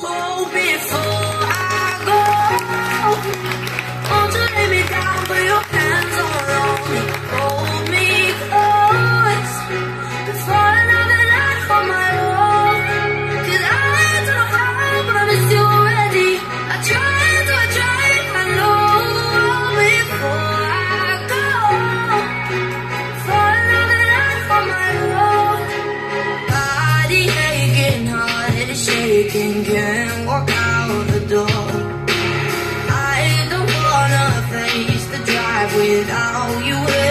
都别走 shaking, can walk out the door. I don't wanna face the drive without you.